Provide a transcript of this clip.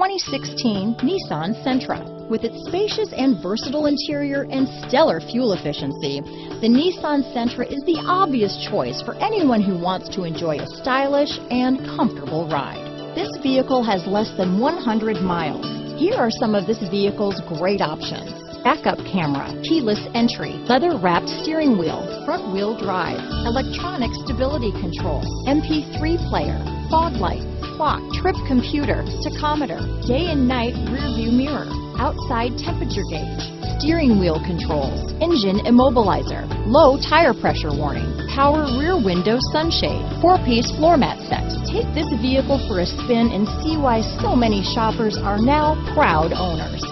2016 Nissan Sentra. With its spacious and versatile interior and stellar fuel efficiency, the Nissan Sentra is the obvious choice for anyone who wants to enjoy a stylish and comfortable ride. This vehicle has less than 100 miles. Here are some of this vehicle's great options. Backup camera, keyless entry, leather wrapped steering wheel, front wheel drive, electronic stability control, MP3 player, fog lights, clock, trip computer, tachometer, day and night rear view mirror, outside temperature gauge, steering wheel controls, engine immobilizer, low tire pressure warning, power rear window sunshade, four-piece floor mat set. Take this vehicle for a spin and see why so many shoppers are now proud owners.